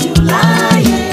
you lying.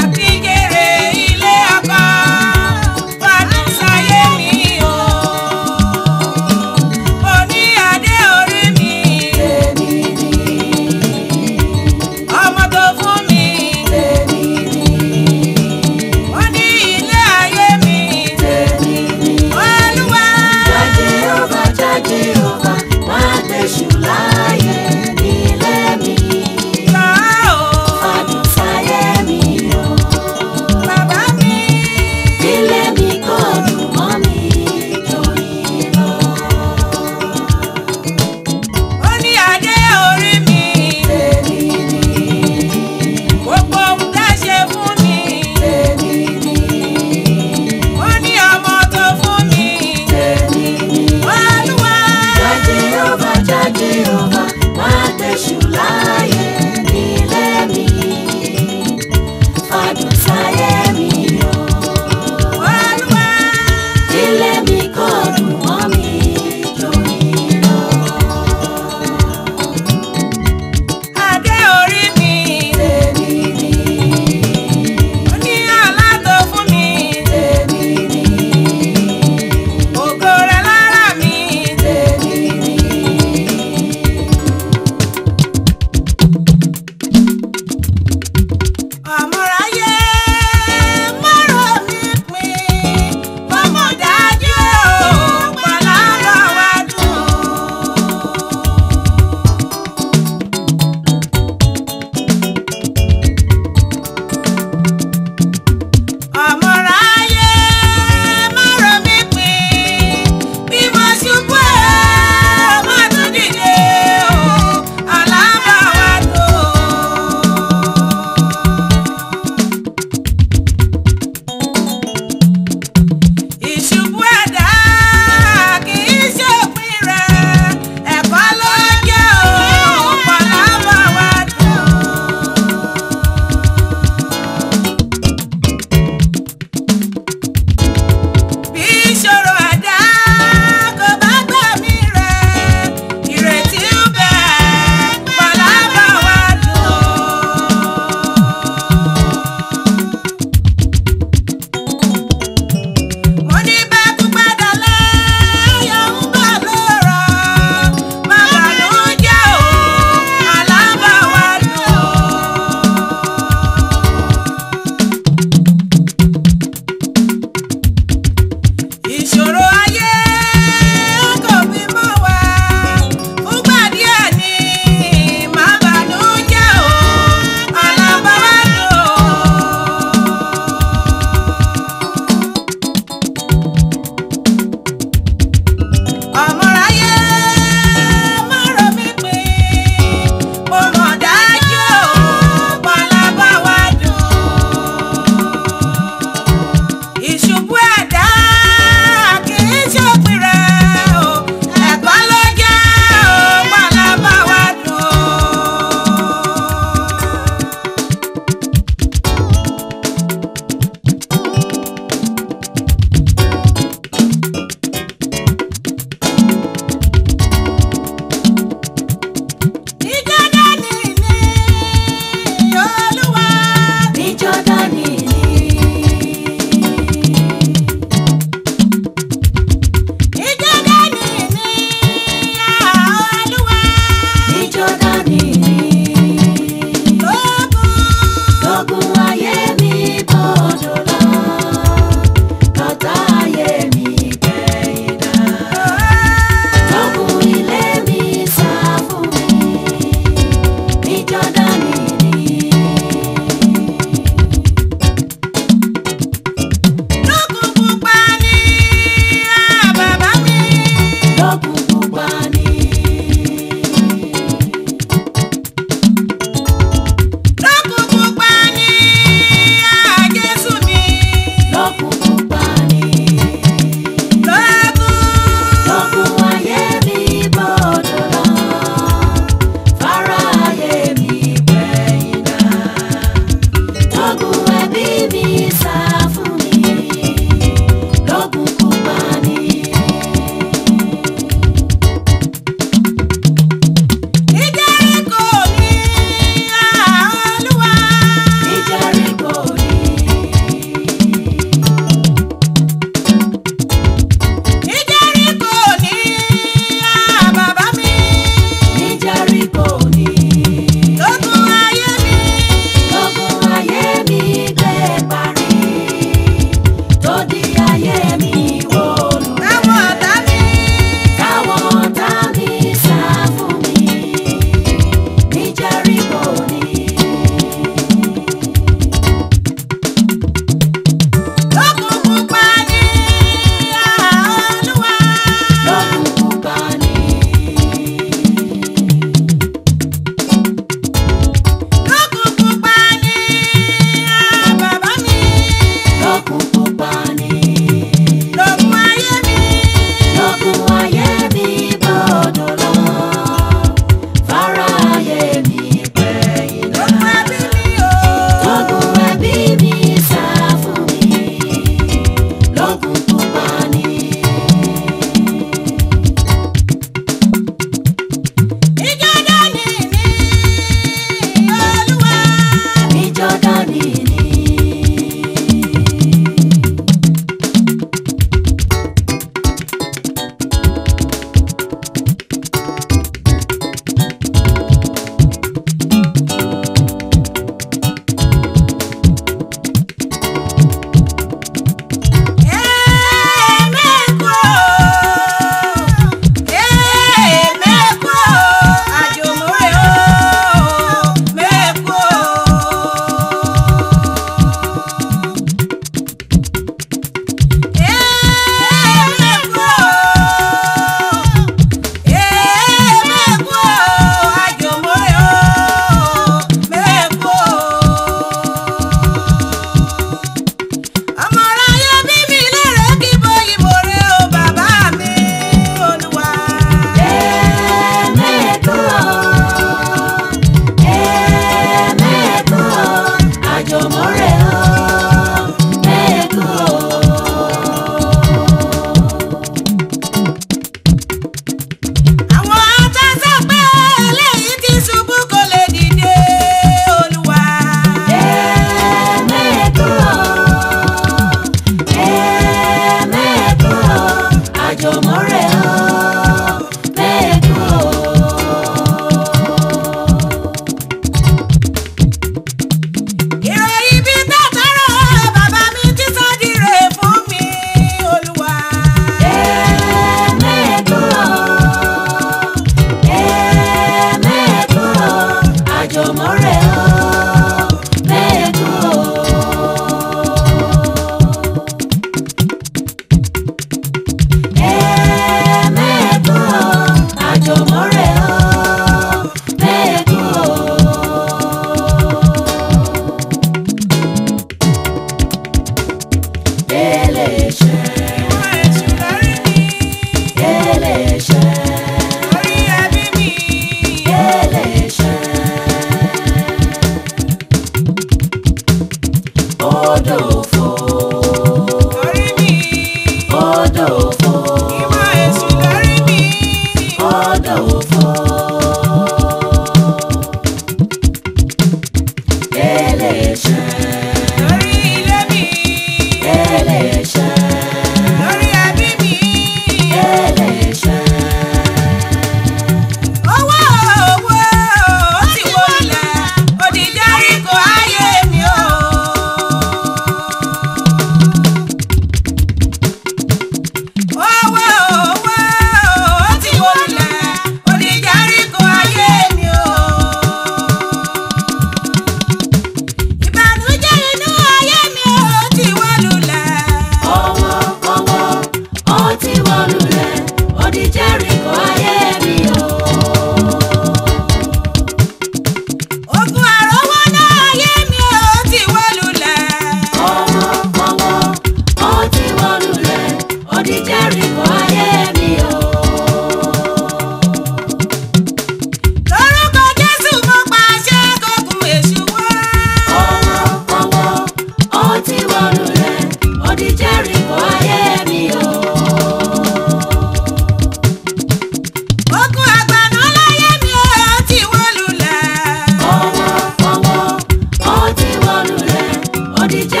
Adija.